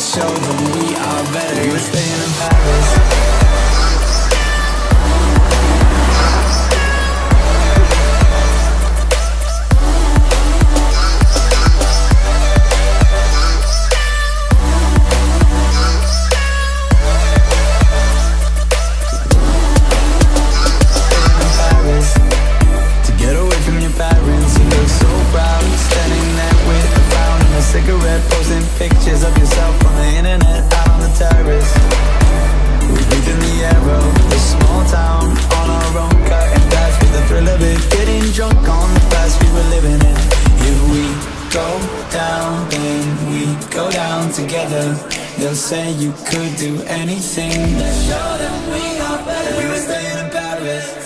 show them we are better. Were staying in Paris. Paris To get away from your parents You look so proud. Standing there with a frown and a cigarette Posting pictures of yourself on the internet Out on the terrace. We breathe in the air of this small town On our own cutting glass With the thrill of it Getting drunk on the past we were living in. If we go down Then we go down together. They'll say you could do anything. Let's show them we are better. We were staying in Paris